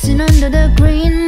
chasing under the green